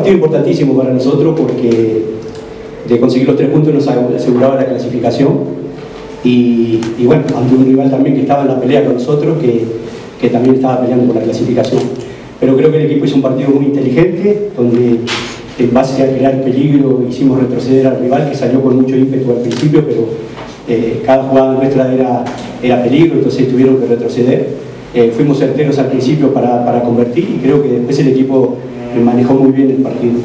partido importantísimo para nosotros porque de conseguir los tres puntos nos aseguraba la clasificación y, bueno, ante un rival también que estaba en la pelea con nosotros que, que también estaba peleando por la clasificación. Pero creo que el equipo hizo un partido muy inteligente donde en base a crear peligro hicimos retroceder al rival que salió con mucho ímpetu al principio pero eh, cada jugada nuestra era, era peligro entonces tuvieron que retroceder eh, fuimos certeros al principio para, para convertir y creo que después el equipo manejó muy bien el partido.